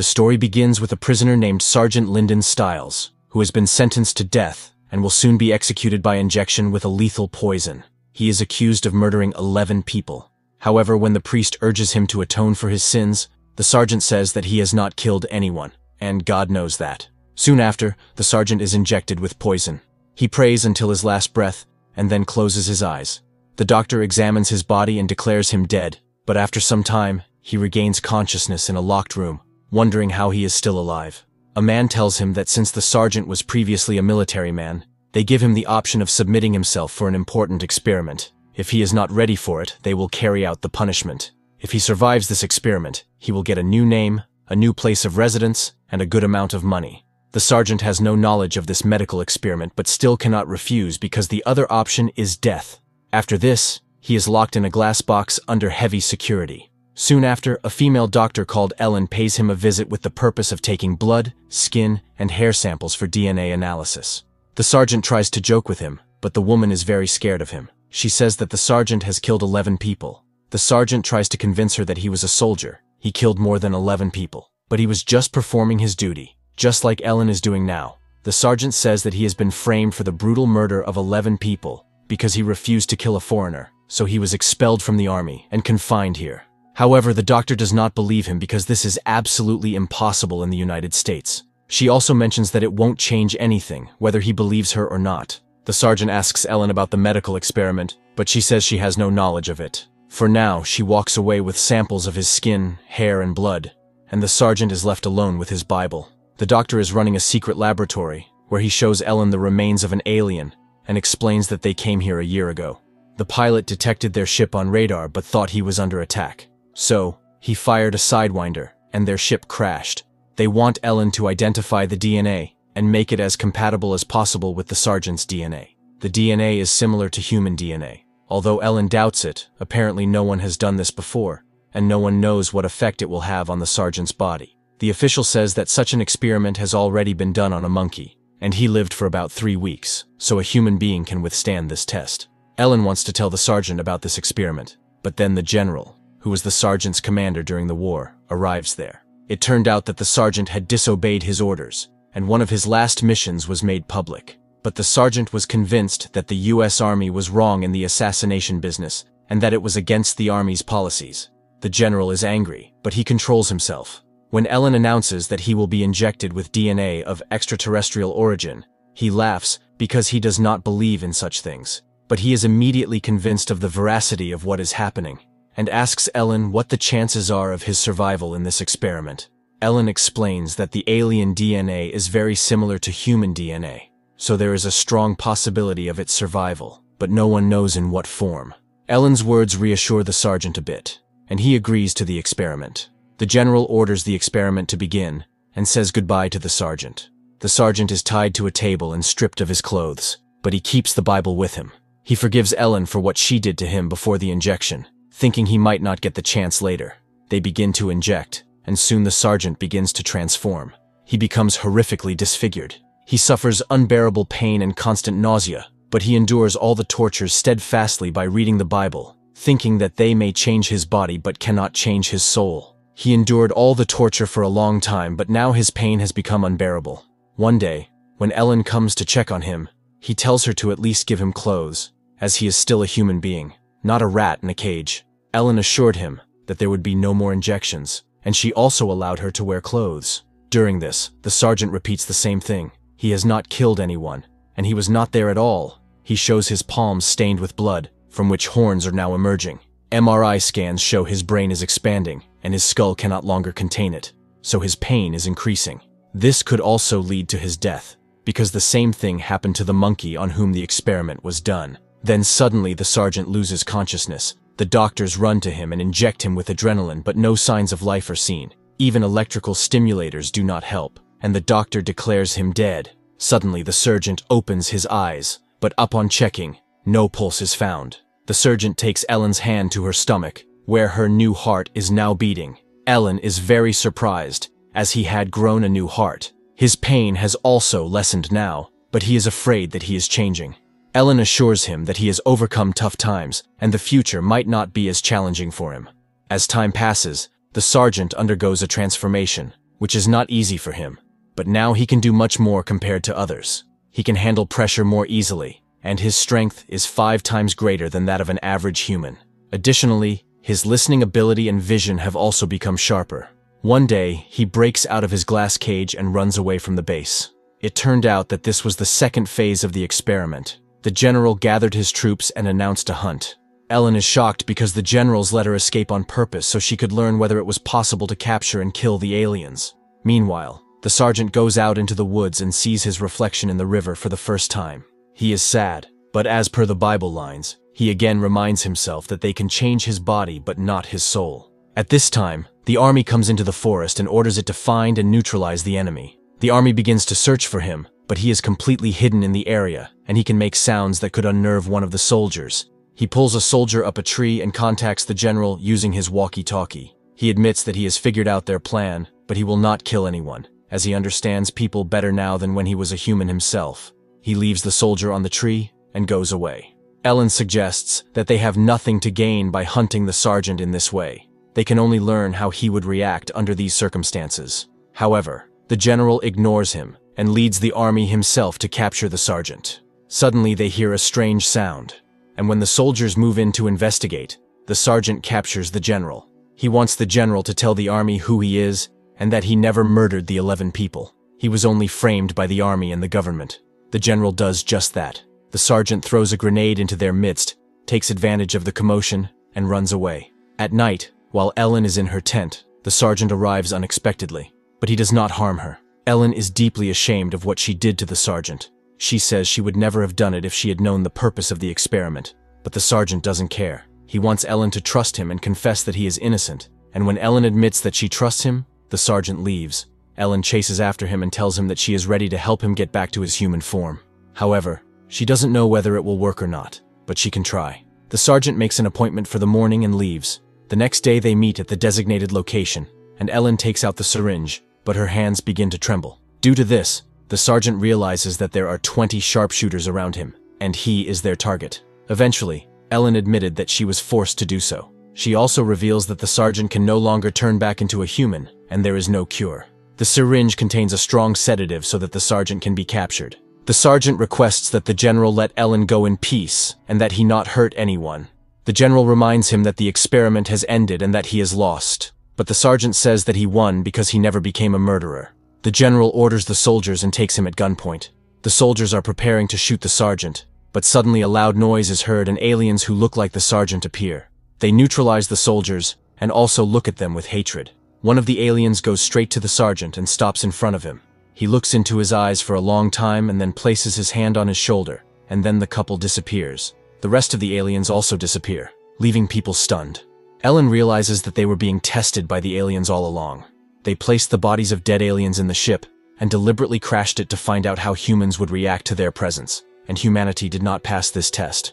The story begins with a prisoner named Sergeant Lyndon Stiles, who has been sentenced to death and will soon be executed by injection with a lethal poison. He is accused of murdering 11 people. However, when the priest urges him to atone for his sins, the sergeant says that he has not killed anyone, and God knows that. Soon after, the sergeant is injected with poison. He prays until his last breath, and then closes his eyes. The doctor examines his body and declares him dead, but after some time, he regains consciousness in a locked room, wondering how he is still alive. A man tells him that since the sergeant was previously a military man, they give him the option of submitting himself for an important experiment. If he is not ready for it, they will carry out the punishment. If he survives this experiment, he will get a new name, a new place of residence, and a good amount of money. The sergeant has no knowledge of this medical experiment but still cannot refuse because the other option is death. After this, he is locked in a glass box under heavy security. Soon after, a female doctor called Ellen pays him a visit with the purpose of taking blood, skin, and hair samples for DNA analysis. The sergeant tries to joke with him, but the woman is very scared of him. She says that the sergeant has killed 11 people. The sergeant tries to convince her that he was a soldier. He killed more than 11 people. But he was just performing his duty, just like Ellen is doing now. The sergeant says that he has been framed for the brutal murder of 11 people because he refused to kill a foreigner, so he was expelled from the army and confined here. However, the doctor does not believe him because this is absolutely impossible in the United States. She also mentions that it won't change anything, whether he believes her or not. The sergeant asks Ellen about the medical experiment, but she says she has no knowledge of it. For now, she walks away with samples of his skin, hair, and blood, and the sergeant is left alone with his Bible. The doctor is running a secret laboratory, where he shows Ellen the remains of an alien and explains that they came here a year ago. The pilot detected their ship on radar but thought he was under attack. So, he fired a Sidewinder, and their ship crashed. They want Ellen to identify the DNA and make it as compatible as possible with the sergeant's DNA. The DNA is similar to human DNA. Although Ellen doubts it, apparently no one has done this before, and no one knows what effect it will have on the sergeant's body. The official says that such an experiment has already been done on a monkey, and he lived for about three weeks, so a human being can withstand this test. Ellen wants to tell the sergeant about this experiment, but then the general, who was the sergeant's commander during the war, arrives there. It turned out that the sergeant had disobeyed his orders, and one of his last missions was made public. But the sergeant was convinced that the U.S. Army was wrong in the assassination business and that it was against the Army's policies. The general is angry, but he controls himself. When Ellen announces that he will be injected with DNA of extraterrestrial origin, he laughs because he does not believe in such things. But he is immediately convinced of the veracity of what is happening and asks Ellen what the chances are of his survival in this experiment. Ellen explains that the alien DNA is very similar to human DNA, so there is a strong possibility of its survival, but no one knows in what form. Ellen's words reassure the sergeant a bit, and he agrees to the experiment. The general orders the experiment to begin and says goodbye to the sergeant. The sergeant is tied to a table and stripped of his clothes, but he keeps the Bible with him. He forgives Ellen for what she did to him before the injection thinking he might not get the chance later. They begin to inject, and soon the sergeant begins to transform. He becomes horrifically disfigured. He suffers unbearable pain and constant nausea, but he endures all the tortures steadfastly by reading the Bible, thinking that they may change his body but cannot change his soul. He endured all the torture for a long time, but now his pain has become unbearable. One day, when Ellen comes to check on him, he tells her to at least give him clothes, as he is still a human being, not a rat in a cage. Ellen assured him that there would be no more injections, and she also allowed her to wear clothes. During this, the sergeant repeats the same thing. He has not killed anyone, and he was not there at all. He shows his palms stained with blood, from which horns are now emerging. MRI scans show his brain is expanding, and his skull cannot longer contain it, so his pain is increasing. This could also lead to his death, because the same thing happened to the monkey on whom the experiment was done. Then suddenly the sergeant loses consciousness, the doctors run to him and inject him with adrenaline, but no signs of life are seen. Even electrical stimulators do not help, and the doctor declares him dead. Suddenly, the sergeant opens his eyes, but upon checking, no pulse is found. The sergeant takes Ellen's hand to her stomach, where her new heart is now beating. Ellen is very surprised, as he had grown a new heart. His pain has also lessened now, but he is afraid that he is changing. Ellen assures him that he has overcome tough times and the future might not be as challenging for him. As time passes, the sergeant undergoes a transformation. which is not easy for him. But now he can do much more compared to others. He can handle pressure more easily, and his strength is five times greater than that of an average human. Additionally, his listening ability and vision have also become sharper. One day, he breaks out of his glass cage and runs away from the base. It turned out that this was the second phase of the experiment. The general gathered his troops and announced a hunt. Ellen is shocked because the generals let her escape on purpose so she could learn whether it was possible to capture and kill the aliens. Meanwhile, the sergeant goes out into the woods and sees his reflection in the river for the first time. He is sad, but as per the Bible lines, he again reminds himself that they can change his body but not his soul. At this time, the army comes into the forest and orders it to find and neutralize the enemy. The army begins to search for him, but he is completely hidden in the area, and he can make sounds that could unnerve one of the soldiers. He pulls a soldier up a tree and contacts the general using his walkie-talkie. He admits that he has figured out their plan, but he will not kill anyone, as he understands people better now than when he was a human himself. He leaves the soldier on the tree and goes away. Ellen suggests that they have nothing to gain by hunting the sergeant in this way. They can only learn how he would react under these circumstances. However, the general ignores him and leads the army himself to capture the sergeant. Suddenly they hear a strange sound, and when the soldiers move in to investigate, the sergeant captures the general. He wants the general to tell the army who he is and that he never murdered the 11 people. He was only framed by the army and the government. The general does just that. The sergeant throws a grenade into their midst, takes advantage of the commotion, and runs away. At night, while Ellen is in her tent, the sergeant arrives unexpectedly, but he does not harm her. Ellen is deeply ashamed of what she did to the sergeant. She says she would never have done it if she had known the purpose of the experiment, but the sergeant doesn't care. He wants Ellen to trust him and confess that he is innocent, and when Ellen admits that she trusts him, the sergeant leaves. Ellen chases after him and tells him that she is ready to help him get back to his human form. However, she doesn't know whether it will work or not, but she can try. The sergeant makes an appointment for the morning and leaves. The next day they meet at the designated location, and Ellen takes out the syringe, but her hands begin to tremble. Due to this, the sergeant realizes that there are 20 sharpshooters around him, and he is their target. Eventually, Ellen admitted that she was forced to do so. She also reveals that the sergeant can no longer turn back into a human, and there is no cure. The syringe contains a strong sedative so that the sergeant can be captured. The sergeant requests that the general let Ellen go in peace, and that he not hurt anyone. The general reminds him that the experiment has ended and that he is lost. But the sergeant says that he won because he never became a murderer. The general orders the soldiers and takes him at gunpoint. The soldiers are preparing to shoot the sergeant, but suddenly a loud noise is heard and aliens who look like the sergeant appear. They neutralize the soldiers and also look at them with hatred. One of the aliens goes straight to the sergeant and stops in front of him. He looks into his eyes for a long time and then places his hand on his shoulder, and then the couple disappears. The rest of the aliens also disappear, leaving people stunned. Ellen realizes that they were being tested by the aliens all along. They placed the bodies of dead aliens in the ship and deliberately crashed it to find out how humans would react to their presence, and humanity did not pass this test.